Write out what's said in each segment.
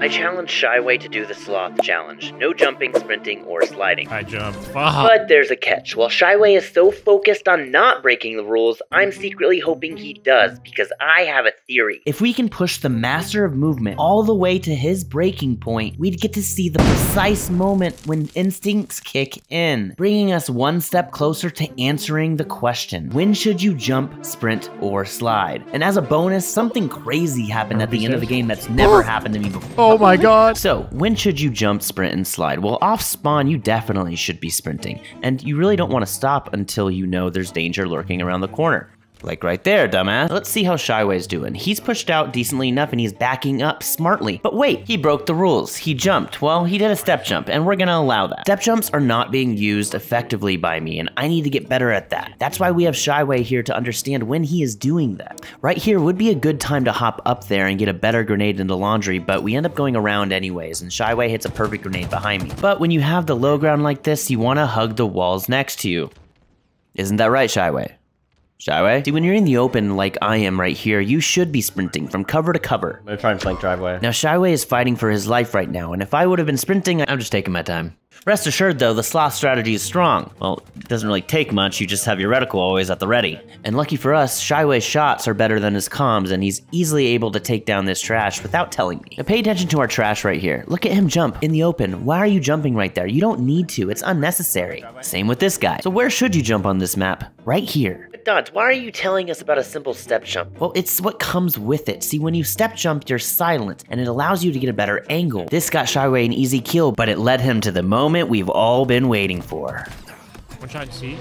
I challenge Shyway to do the sloth challenge. No jumping, sprinting, or sliding. I jumped. Fuck. But there's a catch. While Shyway is so focused on not breaking the rules, I'm secretly hoping he does because I have a theory. If we can push the master of movement all the way to his breaking point, we'd get to see the precise moment when instincts kick in, bringing us one step closer to answering the question when should you jump, sprint, or slide? And as a bonus, something crazy happened at the end of the game that's never happened to me before. Oh, Oh my god. So, when should you jump, sprint, and slide? Well, off spawn, you definitely should be sprinting, and you really don't want to stop until you know there's danger lurking around the corner. Like right there, dumbass. Let's see how Shyway's doing. He's pushed out decently enough and he's backing up smartly. But wait, he broke the rules. He jumped. Well, he did a step jump, and we're gonna allow that. Step jumps are not being used effectively by me, and I need to get better at that. That's why we have Shyway here to understand when he is doing that. Right here would be a good time to hop up there and get a better grenade into laundry, but we end up going around anyways, and Shyway hits a perfect grenade behind me. But when you have the low ground like this, you wanna hug the walls next to you. Isn't that right, Shyway? Shyway? See, when you're in the open like I am right here, you should be sprinting from cover to cover. I'm gonna try and flank driveway. Now, Shyway is fighting for his life right now, and if I would have been sprinting, I'm just taking my time. Rest assured, though, the sloth strategy is strong. Well, it doesn't really take much, you just have your reticle always at the ready. And lucky for us, Shyway's shots are better than his comms, and he's easily able to take down this trash without telling me. Now, pay attention to our trash right here. Look at him jump in the open. Why are you jumping right there? You don't need to, it's unnecessary. Same with this guy. So, where should you jump on this map? Right here. But Dodds, why are you telling us about a simple step jump? Well, it's what comes with it. See, when you step jump, you're silent, and it allows you to get a better angle. This got Shyway an easy kill, but it led him to the moment we've all been waiting for. One shot C.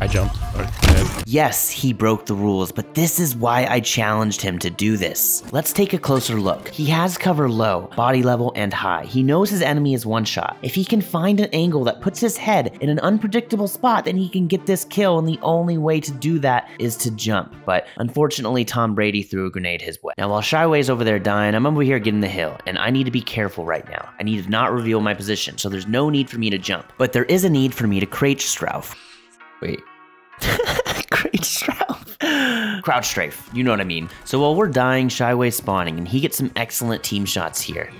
I jumped. Okay. Yes, he broke the rules, but this is why I challenged him to do this. Let's take a closer look. He has cover low, body level, and high. He knows his enemy is one shot. If he can find an angle that puts his head in an unpredictable spot, then he can get this kill, and the only way to do that is to jump. But unfortunately, Tom Brady threw a grenade his way. Now, while Shyway's over there dying, I'm over here getting the hill, and I need to be careful right now. I need to not reveal my position, so there's no need for me to jump. But there is a need for me to crate Strauf. Wait. Great Strauf. Crouch strafe, you know what I mean. So while we're dying, Shyway's spawning, and he gets some excellent team shots here.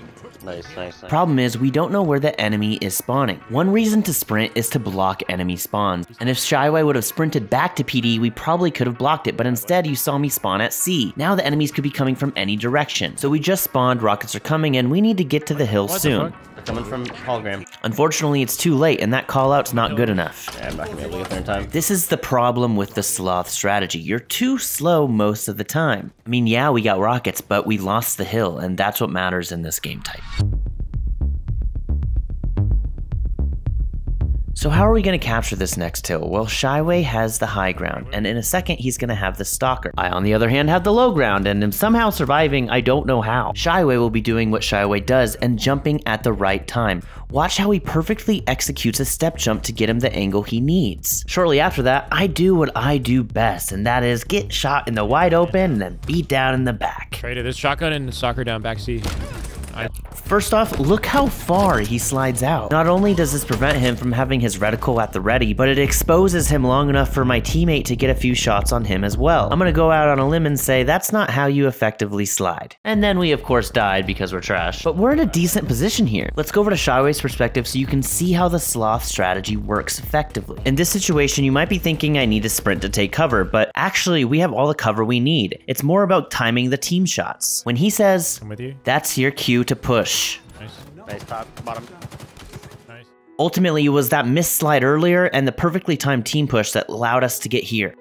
Nice, nice, nice. Problem is, we don't know where the enemy is spawning. One reason to sprint is to block enemy spawns. And if Shyway would have sprinted back to PD, we probably could have blocked it, but instead you saw me spawn at C. Now the enemies could be coming from any direction. So we just spawned, rockets are coming, and we need to get to the hill What soon. fuck? They're coming from hologram. Unfortunately, it's too late, and that call out's not good enough. Yeah, I'm not gonna be able to get there in time. This is the problem with the sloth strategy. You're too slow most of the time. I mean, yeah, we got rockets, but we lost the hill, and that's what matters in this game type. So how are we going to capture this next hill? Well, Shyway has the high ground, and in a second he's going to have the stalker. I, on the other hand, have the low ground, and am somehow surviving, I don't know how. Shyway will be doing what Shyway does, and jumping at the right time. Watch how he perfectly executes a step jump to get him the angle he needs. Shortly after that, I do what I do best, and that is get shot in the wide open and then beat down in the back. Traded this shotgun and soccer down back C. First off, look how far he slides out. Not only does this prevent him from having his reticle at the ready, but it exposes him long enough for my teammate to get a few shots on him as well. I'm gonna go out on a limb and say that's not how you effectively slide. And then we of course died because we're trash. But we're in a decent position here. Let's go over to Shyway's perspective so you can see how the sloth strategy works effectively. In this situation, you might be thinking I need to sprint to take cover, but actually we have all the cover we need. It's more about timing the team shots. When he says, I'm with you. that's your cue to push. Nice. Nice top, bottom. Nice. Ultimately, it was that missed slide earlier and the perfectly timed team push that allowed us to get here.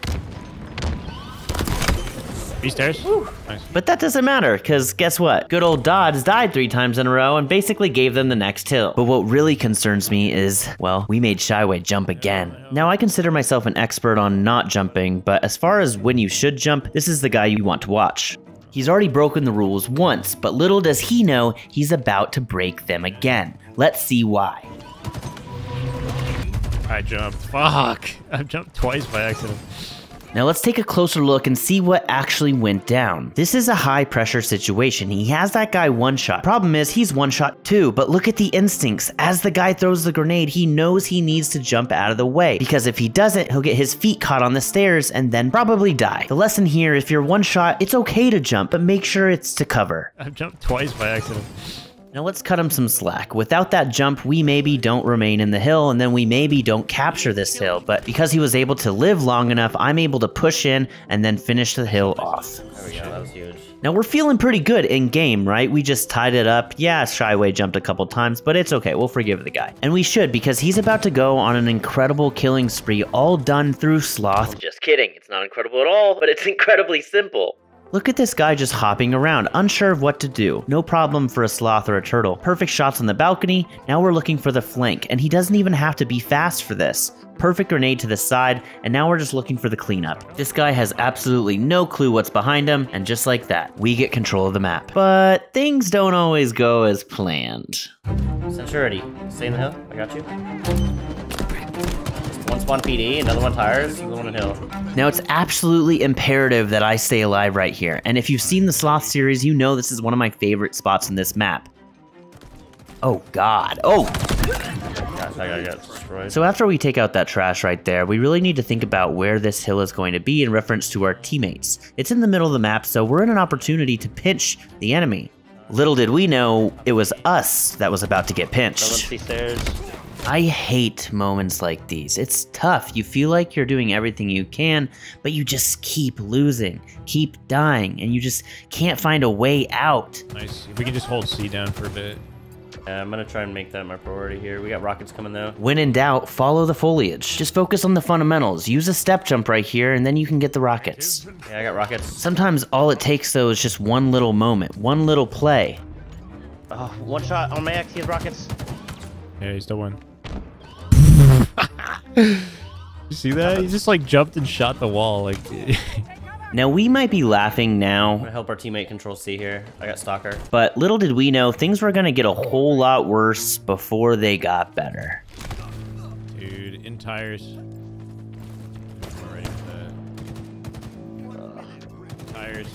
B stairs. Nice. But that doesn't matter, because guess what? Good old Dodds died three times in a row and basically gave them the next hill. But what really concerns me is, well, we made Shyway jump again. Now, I consider myself an expert on not jumping, but as far as when you should jump, this is the guy you want to watch. He's already broken the rules once, but little does he know he's about to break them again. Let's see why. I jumped. Fuck. I jumped twice by accident. Now let's take a closer look and see what actually went down. This is a high pressure situation. He has that guy one shot. Problem is he's one shot too, but look at the instincts. As the guy throws the grenade, he knows he needs to jump out of the way because if he doesn't, he'll get his feet caught on the stairs and then probably die. The lesson here, if you're one shot, it's okay to jump, but make sure it's to cover. I've jumped twice by accident. Now let's cut him some slack. Without that jump, we maybe don't remain in the hill, and then we maybe don't capture this hill. But because he was able to live long enough, I'm able to push in and then finish the hill off. There we go. That was huge. Now we're feeling pretty good in game, right? We just tied it up. Yeah, Shyway jumped a couple times, but it's okay. We'll forgive the guy. And we should because he's about to go on an incredible killing spree, all done through sloth. Just kidding. It's not incredible at all, but it's incredibly simple. Look at this guy just hopping around, unsure of what to do. No problem for a sloth or a turtle. Perfect shots on the balcony. Now we're looking for the flank, and he doesn't even have to be fast for this. Perfect grenade to the side, and now we're just looking for the cleanup. This guy has absolutely no clue what's behind him, and just like that, we get control of the map. But things don't always go as planned. Centurity. Stay in the hill. I got you. One spawn PD, another one tires, another one in hill. Now, it's absolutely imperative that I stay alive right here, and if you've seen the Sloth series, you know this is one of my favorite spots in this map. Oh god. Oh! Gosh, I gotta get destroyed. So after we take out that trash right there, we really need to think about where this hill is going to be in reference to our teammates. It's in the middle of the map, so we're in an opportunity to pinch the enemy. Little did we know, it was us that was about to get pinched. See stairs. I hate moments like these. It's tough. You feel like you're doing everything you can, but you just keep losing, keep dying, and you just can't find a way out. Nice. If we can just hold C down for a bit. Yeah, I'm gonna try and make that my priority here. We got rockets coming though. When in doubt, follow the foliage. Just focus on the fundamentals. Use a step jump right here, and then you can get the rockets. Yeah, I got rockets. Sometimes all it takes, though, is just one little moment, one little play. Oh, one shot on my X, he has rockets. Yeah, he's still one. You see that? He just like jumped and shot the wall. Like, Now, we might be laughing I'm now, gonna help our teammate control C here. I got Stalker. but little did we know things were going to get a whole lot worse before they got better. dude, in tires. Already with. Uh, tires.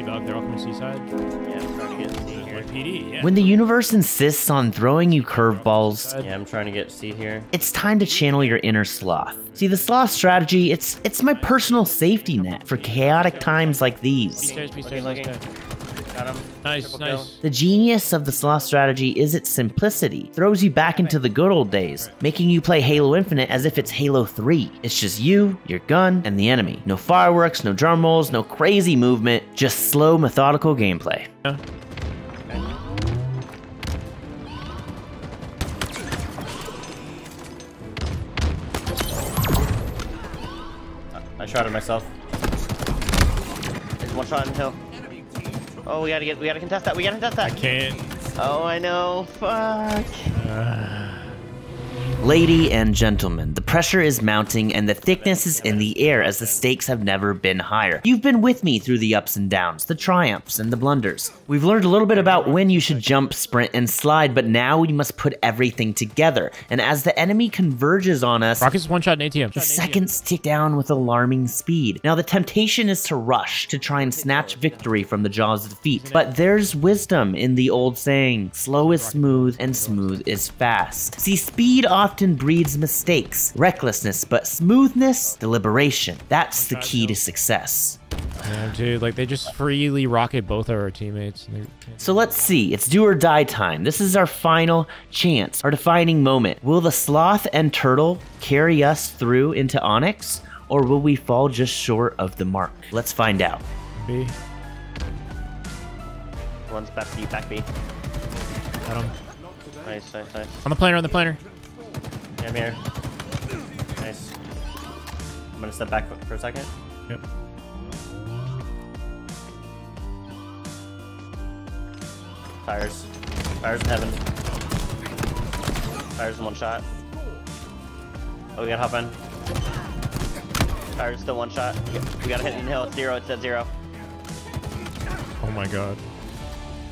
C dog, they're all coming seaside. Yeah, I'm trying to get C Like here. PD, yeah. When the universe insists on throwing you curveballs, Yeah, I'm trying to get C here. it's time to channel your inner sloth. See, the sloth strategy, it's it's my personal safety net for chaotic times like B these. stairs, B Looking, stairs, looking. looking. Got him. Nice, Triple kill. The genius of the sloth strategy is its simplicity. Throws you back into the good old days, making you play Halo Infinite as if it's Halo 3. It's just you, your gun, and the enemy. No fireworks, no drum rolls, no crazy movement, just slow, methodical gameplay. Yeah. I shot at myself. There's one shot in hill. Oh, we gotta get, we gotta contest that. We gotta contest I that. can't. Oh, I know. Fuck. Uh. Lady and gentlemen, the pressure is mounting and the thickness is in the air as the stakes have never been higher. You've been with me through the ups and downs, the triumphs and the blunders. We've learned a little bit about when you should jump, sprint, and slide, but now we must put everything together. And as the enemy converges on us, Rockets one shot in ATM. the seconds tick down with alarming speed. Now, the temptation is to rush to try and snatch victory from the jaws of defeat. But there's wisdom in the old saying slow is smooth and smooth is fast. See, speed often breeds mistakes, recklessness, but smoothness, deliberation. That's the key to success. Yeah, dude, like they just freely rocket both of our teammates. So let's see, it's do or die time. This is our final chance, our defining moment. Will the sloth and turtle carry us through into Onyx, or will we fall just short of the mark? Let's find out. B. One's back B, back B. Got him. Nice, nice, nice. On the planner, on the planner. Yeah, I'm here. Nice. I'm gonna step back for- a second. Yep. Tires. Tires in heaven. Tires in one shot. Oh, we gotta hop in. Tires still one shot. We got- We gotta hit in hill. It's zero. It said zero. Oh my god.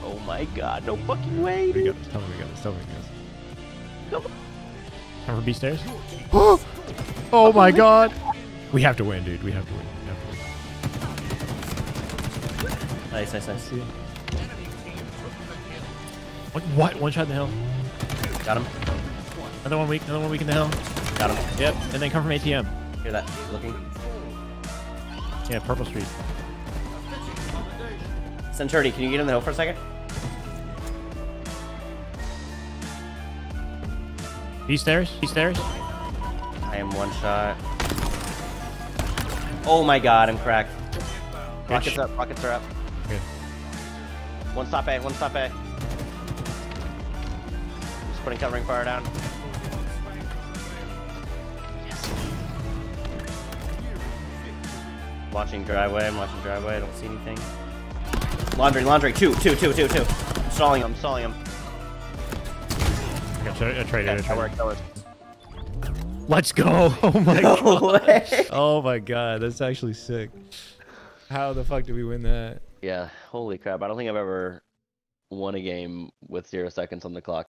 Oh my god. No fucking way, We got this. Tell me we got this. Tell me we got Come this. Time for B stairs. oh my god. We have to win, dude. We have to win. We have to win. Nice, nice, nice. What? What? One shot in the hill. Got him. Another one weak. Another one weak in the hill. Got him. Yep. And then come from ATM. Hear that? Looking. Yeah, purple street. Centurity, can you get in the hill for a second? B stairs. B stairs. I am one shot. Oh my god, I'm cracked. Rockets up, rockets are up. Good. One stop A, one stop A. Just putting covering fire down. Watching driveway, I'm watching driveway, I don't see anything. Laundry, laundry, two, two, two, two, two. I'm stalling him. I'm stalling him. I, tra- I traded. I Okay, that traded. that worked. Let's go. Oh my god. No way. Oh my god. That's actually sick. How the fuck did we win that? Yeah, holy crap. I don't think I've ever won a game with zero seconds on the clock.